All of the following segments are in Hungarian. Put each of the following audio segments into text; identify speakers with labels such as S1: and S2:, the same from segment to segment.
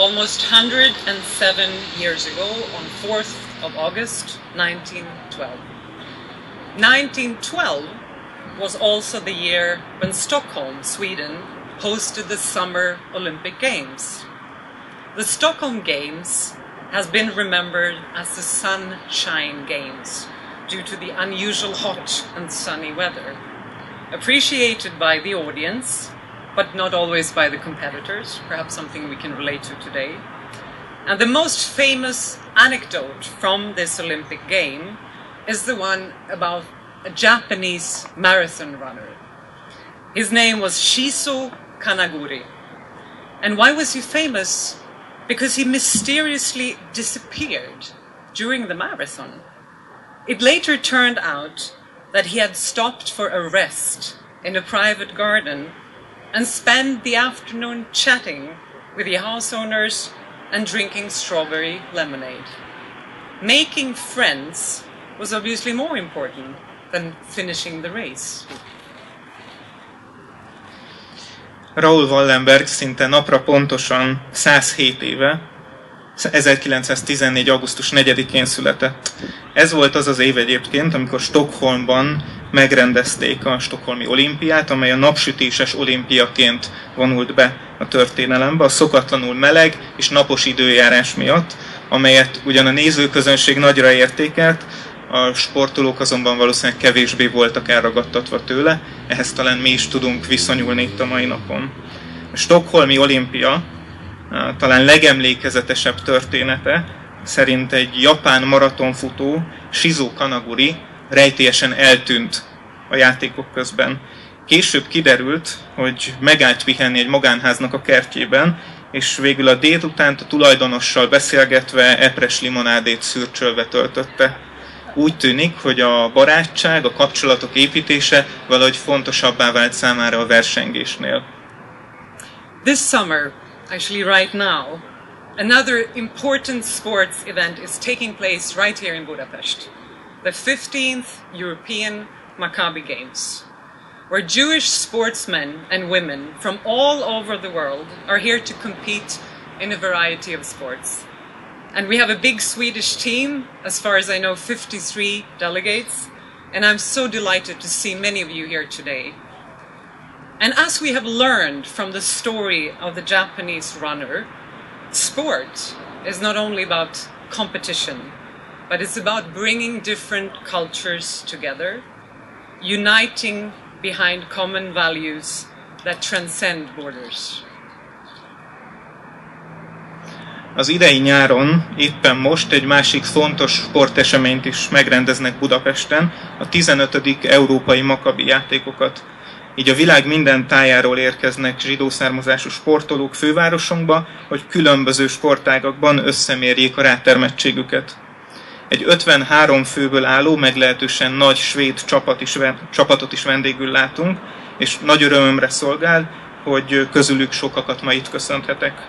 S1: Almost 107 years ago, on 4th of August 1912. 1912 was also the year when Stockholm, Sweden, hosted the Summer Olympic Games. The Stockholm Games has been remembered as the Sunshine Games due to the unusual hot and sunny weather. Appreciated by the audience, but not always by the competitors, perhaps something we can relate to today. And the most famous anecdote from this Olympic game is the one about a Japanese marathon runner. His name was Shiso Kanaguri. And why was he famous? Because he mysteriously disappeared during the marathon. It later turned out that he had stopped for a rest in a private garden and spend the afternoon chatting with the house owners and drinking strawberry lemonade. Making friends was obviously more important than finishing the race.
S2: Raoul Wallenberg szinte napra pontosan 107 éve, 1914. augusztus 4-én született. Ez volt az az év egyébként, amikor Stockholmban megrendezték a Stockholmi olimpiát, amely a napsütéses olimpiaként vonult be a történelembe, a szokatlanul meleg és napos időjárás miatt, amelyet ugyan a nézőközönség nagyra értékelt, a sportolók azonban valószínűleg kevésbé voltak elragadtatva tőle, ehhez talán mi is tudunk viszonyulni itt a mai napon. A Stockholmi olimpia talán legemlékezetesebb története szerint egy japán maratonfutó, Shizu Kanaguri rejtélyesen eltűnt a játékok közben. Később kiderült, hogy megállt pihenni egy magánháznak a kertjében, és végül a délutánt a tulajdonossal beszélgetve epres limonádét szürcsölve töltötte. Úgy tűnik, hogy a barátság, a kapcsolatok építése valahogy fontosabbá vált számára a versengésnél.
S1: This summer, actually right now, another important sports event is taking place right here in Budapest. The 15th European Maccabi Games, where Jewish sportsmen and women from all over the world are here to compete in a variety of sports. And we have a big Swedish team, as far as I know, 53 delegates. And I'm so delighted to see many of you here today. And as we have learned from the story of the Japanese runner, sport is not only about competition, but it's about bringing different cultures together, uniting behind common values that transcend borders.
S2: Az idei nyáron, éppen most egy másik fontos sporteseményt is megrendeznek Budapesten, a 15. Európai Makabi játékokat. Így a világ minden tájáról érkeznek zsidó származású sportolók fővárosunkba, hogy különböző sportágakban összemérjék a rátermettségüket. Egy 53 főből álló, meglehetősen nagy svéd csapat is, csapatot is vendégül látunk, és nagy örömömre szolgál, hogy közülük sokakat ma itt köszönhetek.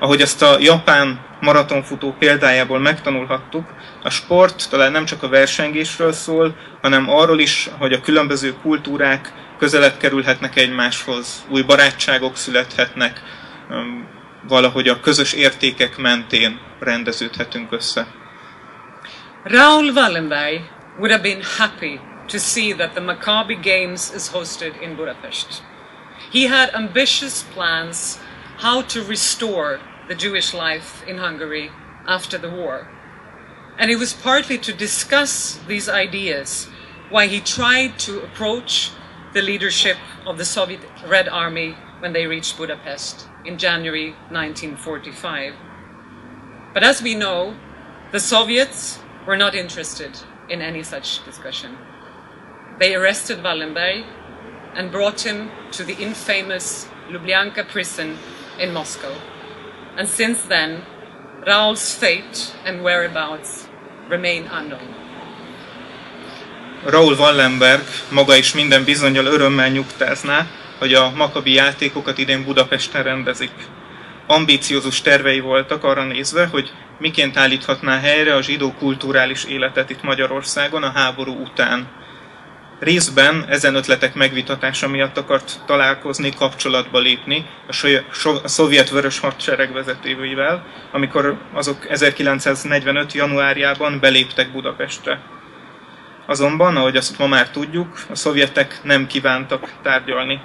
S2: Ahogy ezt a japán maratonfutó példájából megtanulhattuk, a sport talán nem csak a versengésről szól, hanem arról is, hogy a különböző kultúrák közelebb kerülhetnek egymáshoz, új barátságok születhetnek, valahogy a közös értékek mentén rendeződhetünk össze.
S1: Raoul Wallenberg would have been happy to see that the Maccabi Games is hosted in Budapest. He had ambitious plans how to restore the Jewish life in Hungary after the war. And it was partly to discuss these ideas why he tried to approach the leadership of the Soviet Red Army when they reached Budapest in January 1945. But as we know, the Soviets were not interested in any such discussion. They arrested Wallenberg and brought him to the infamous Lubyanka prison in Moscow. And since then, Raoul's fate and whereabouts remain unknown.
S2: Raoul Wallenberg maga is minden bizonyal örömmel nyugtázná, hogy a Makabi játékokat idén Budapesten rendezik. Ambíciózus tervei voltak arra nézve, hogy miként állíthatná helyre a zsidó kulturális életet itt Magyarországon a háború után. Részben ezen ötletek megvitatása miatt akart találkozni, kapcsolatba lépni a, soly- so- a szovjet vörös hadsereg vezetőivel, amikor azok 1945. januárjában beléptek Budapestre. Azonban, ahogy azt ma már tudjuk, a szovjetek nem kívántak tárgyalni.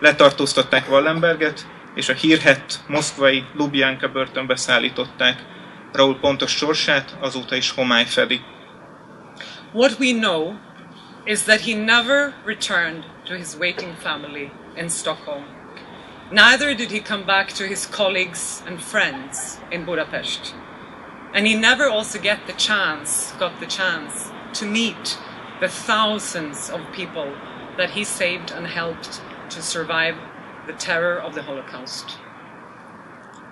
S2: Letartóztatták Wallenberget, és a hírhett moszkvai Lubjanka börtönbe szállították. Raúl pontos sorsát azóta is homály fedi.
S1: What we know is that he never returned to his waiting family in Stockholm. Neither did he come back to his colleagues and friends in Budapest. And he never also get the chance, got the chance to meet the thousands of people that he saved and helped to survive the terror of the Holocaust.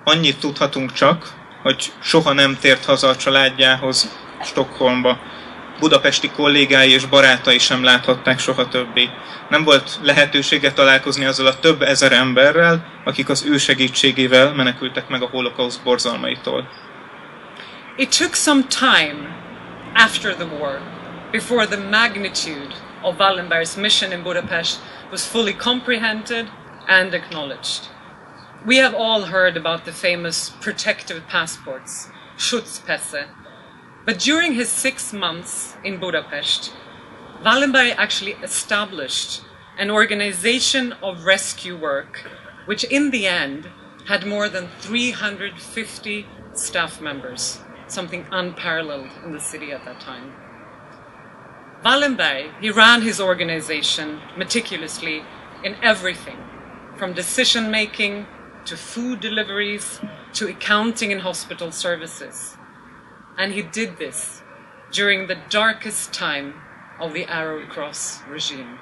S2: Annyit tudhatunk csak, hogy soha nem tért haza a családjához Stockholmba. Budapesti kollégái és barátai sem láthatták soha többé. Nem volt lehetősége találkozni azzal a több ezer emberrel, akik az ő segítségével menekültek meg a holokauszt borzalmaitól.
S1: It took some time after the war before the magnitude of Wallenberg's mission in Budapest was fully comprehended and acknowledged. We have all heard about the famous protective passports, Schutzpässe. But during his six months in Budapest, Wallenberg actually established an organization of rescue work, which in the end had more than 350 staff members, something unparalleled in the city at that time. Wallenberg, he ran his organization meticulously in everything, from decision making to food deliveries to accounting and hospital services. And he did this during the darkest time of the Arrow Cross regime.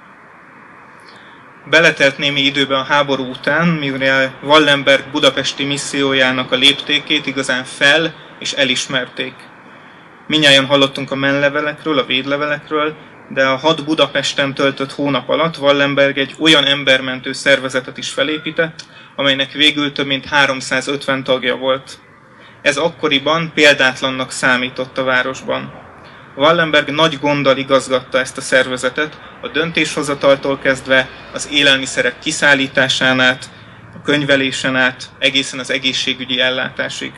S2: Beletelt némi időben a háború után, mivel Wallenberg budapesti missziójának a léptékét igazán fel és elismerték. Minnyáján hallottunk a menlevelekről, a védlevelekről, de a hat Budapesten töltött hónap alatt Wallenberg egy olyan embermentő szervezetet is felépített, amelynek végül több mint 350 tagja volt. Ez akkoriban példátlannak számított a városban. Wallenberg nagy gonddal igazgatta ezt a szervezetet, a döntéshozataltól kezdve az élelmiszerek kiszállításán át, a könyvelésen át, egészen az egészségügyi ellátásig.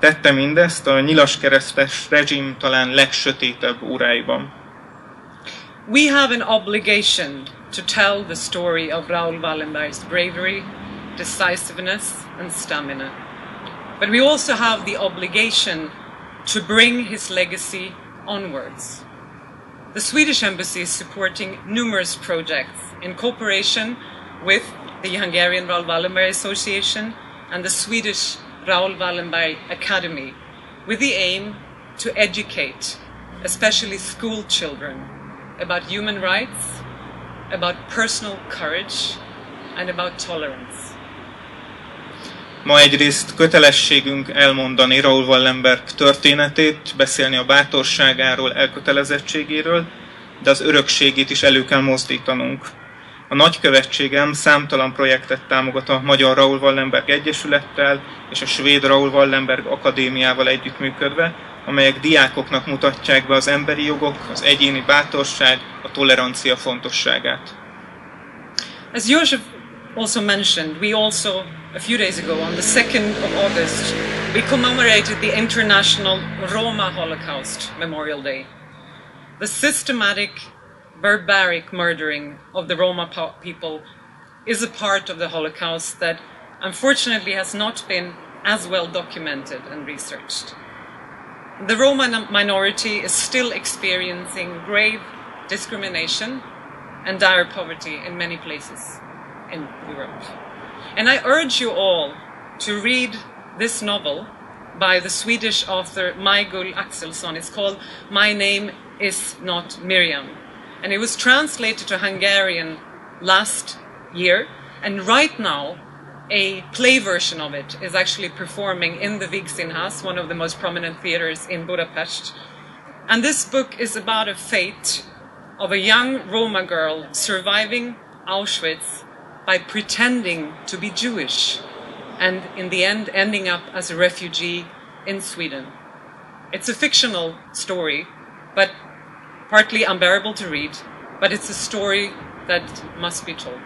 S2: Tette mindezt a nyilaskeresztes rezsim talán legsötétebb óráiban.
S1: We have an obligation to tell the story of Raoul Wallenberg's bravery, decisiveness, and stamina. But we also have the obligation to bring his legacy onwards. The Swedish Embassy is supporting numerous projects in cooperation with the Hungarian Raoul Wallenberg Association and the Swedish Raoul Wallenberg Academy with the aim to educate, especially school children, about human rights, about personal courage, and about tolerance.
S2: Ma egyrészt kötelességünk elmondani Raoul Wallenberg történetét, beszélni a bátorságáról, elkötelezettségéről, de az örökségét is elő kell mozdítanunk. A nagykövetségem számtalan projektet támogat a Magyar Raoul Wallenberg Egyesülettel és a Svéd Raoul Wallenberg Akadémiával együttműködve, amelyek diákoknak mutatják be az emberi jogok, az egyéni bátorság, a tolerancia fontosságát.
S1: As Josef also mentioned, we also, a few days ago, on the 2nd of August, we commemorated the International Roma Holocaust Memorial Day. The systematic, barbaric murdering of the Roma people is a part of the Holocaust that unfortunately has not been as well documented and researched. The Roma minority is still experiencing grave discrimination and dire poverty in many places in Europe. And I urge you all to read this novel by the Swedish author Majgull Axelsson. It's called My Name is Not Miriam. And it was translated to Hungarian last year. And right now, a play version of it is actually performing in the Vigsinhas, one of the most prominent theaters in Budapest. And this book is about a fate of a young Roma girl surviving Auschwitz by pretending to be Jewish and in the end ending up as a refugee in Sweden. It's a fictional story, but partly unbearable to read but it's a story that must be told.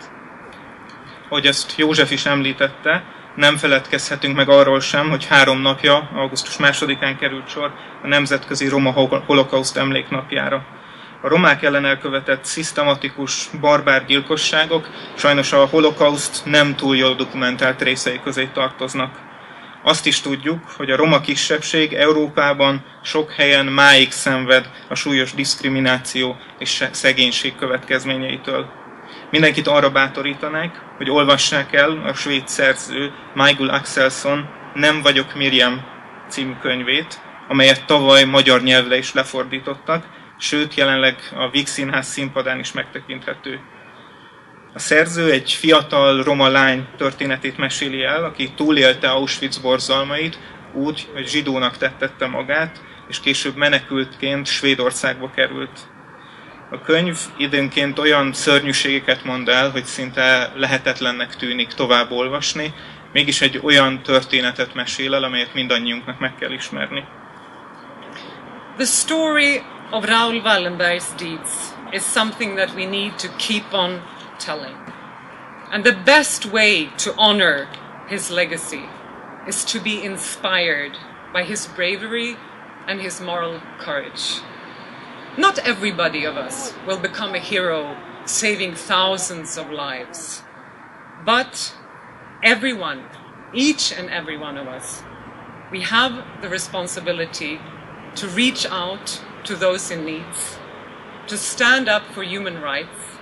S2: Hogy ezt József is említette, nem feledkezhetünk meg arról sem, hogy három napja, augusztus másodikán került sor a Nemzetközi Roma Holokauszt emléknapjára. A romák ellen elkövetett szisztematikus, barbár gyilkosságok sajnos a holokauszt nem túl jól dokumentált részei közé tartoznak. Azt is tudjuk, hogy a roma kisebbség Európában sok helyen máig szenved a súlyos diszkrimináció és szegénység következményeitől. Mindenkit arra bátorítanák, hogy olvassák el a svéd szerző Michael Axelson Nem vagyok Miriam című könyvét, amelyet tavaly magyar nyelvre is lefordítottak, sőt jelenleg a Víg Színház színpadán is megtekinthető. A szerző egy fiatal roma lány történetét meséli el, aki túlélte Auschwitz borzalmait, úgy, hogy zsidónak tettette magát, és később menekültként Svédországba került. A könyv időnként olyan szörnyűségeket mond el, hogy szinte lehetetlennek tűnik tovább olvasni, mégis egy olyan történetet mesél el, amelyet mindannyiunknak meg kell ismerni.
S1: The story of Raoul Wallenberg's deeds is something that we need to keep on telling. And the best way to honor his legacy is to be inspired by his bravery and his moral courage. Not everybody of us will become a hero saving thousands of lives, but everyone, each and every one of us, we have the responsibility to reach out to those in need, to stand up for human rights,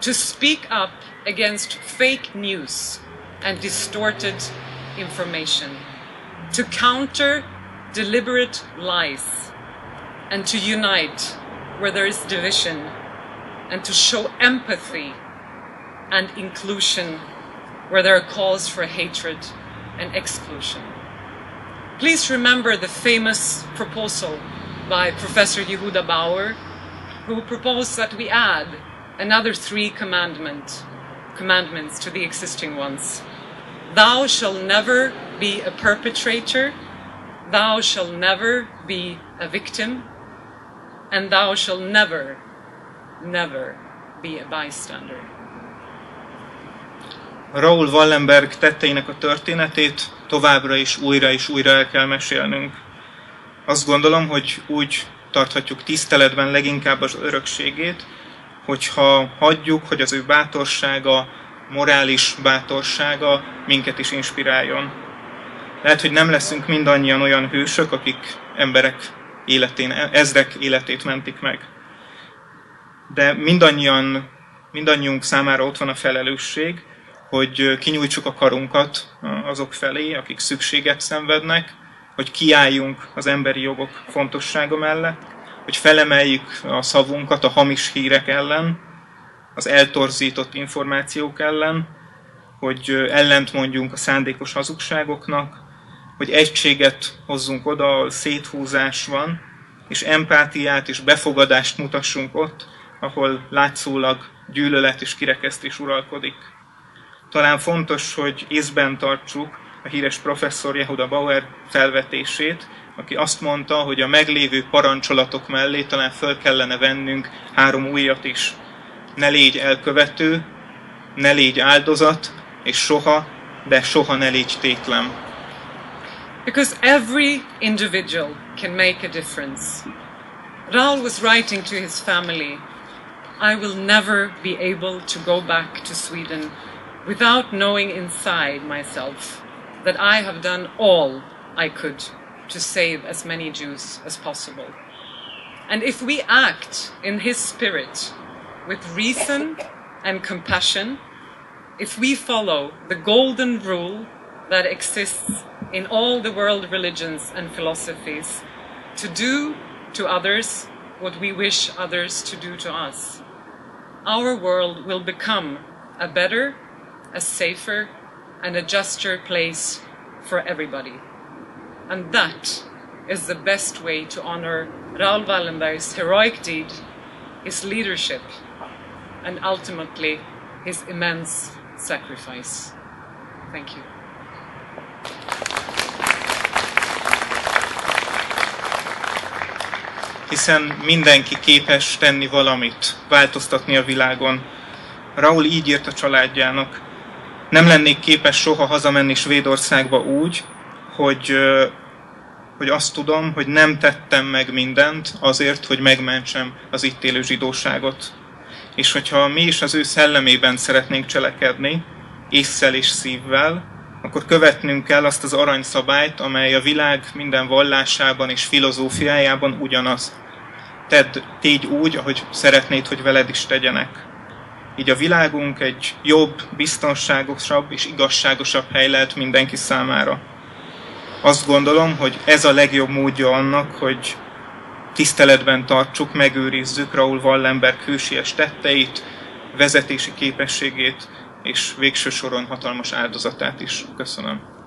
S1: to speak up against fake news and distorted information, to counter deliberate lies, and to unite where there is division, and to show empathy and inclusion where there are calls for hatred and exclusion. Please remember the famous proposal by Professor Yehuda Bauer, who proposed that we add another three commandment, commandments to the existing ones. Thou shalt never be a perpetrator, thou shalt never be a victim, and thou shalt never, never be a bystander.
S2: Raúl Wallenberg tetteinek a történetét továbbra is újra és újra el kell mesélnünk. Azt gondolom, hogy úgy tarthatjuk tiszteletben leginkább az örökségét, hogyha hagyjuk, hogy az ő bátorsága, morális bátorsága minket is inspiráljon. Lehet, hogy nem leszünk mindannyian olyan hősök, akik emberek életén, ezrek életét mentik meg. De mindannyian, mindannyiunk számára ott van a felelősség, hogy kinyújtsuk a karunkat azok felé, akik szükséget szenvednek, hogy kiálljunk az emberi jogok fontossága mellett, hogy felemeljük a szavunkat a hamis hírek ellen, az eltorzított információk ellen, hogy ellent mondjunk a szándékos hazugságoknak, hogy egységet hozzunk oda, ahol széthúzás van, és empátiát és befogadást mutassunk ott, ahol látszólag gyűlölet és kirekesztés uralkodik. Talán fontos, hogy észben tartsuk a híres professzor Jehuda Bauer felvetését, aki azt mondta, hogy a meglévő parancsolatok mellé talán föl kellene vennünk három újat is. Ne légy elkövető, ne légy áldozat, és soha, de soha ne légy tétlen.
S1: Because every individual can make a difference. Raul was writing to his family, I will never be able to go back to Sweden without knowing inside myself that I have done all I could to save as many Jews as possible. And if we act in His Spirit with reason and compassion, if we follow the golden rule that exists in all the world religions and philosophies, to do to others what we wish others to do to us, our world will become a better, a safer, and a juster place for everybody. And that is the best way to honor Raoul Wallenberg's heroic deed, his leadership, and ultimately his immense sacrifice. Thank you.
S2: hiszen mindenki képes tenni valamit, változtatni a világon. Raúl így írt a családjának. Nem lennék képes soha hazamenni Svédországba úgy, hogy, hogy azt tudom, hogy nem tettem meg mindent azért, hogy megmentsem az itt élő zsidóságot. És hogyha mi is az ő szellemében szeretnénk cselekedni, észszel és szívvel, akkor követnünk kell azt az aranyszabályt, amely a világ minden vallásában és filozófiájában ugyanaz. Tedd, tégy úgy, ahogy szeretnéd, hogy veled is tegyenek. Így a világunk egy jobb, biztonságosabb és igazságosabb hely lehet mindenki számára. Azt gondolom, hogy ez a legjobb módja annak, hogy tiszteletben tartsuk, megőrizzük Raúl Wallenberg hősies tetteit, vezetési képességét, és végső soron hatalmas áldozatát is. Köszönöm.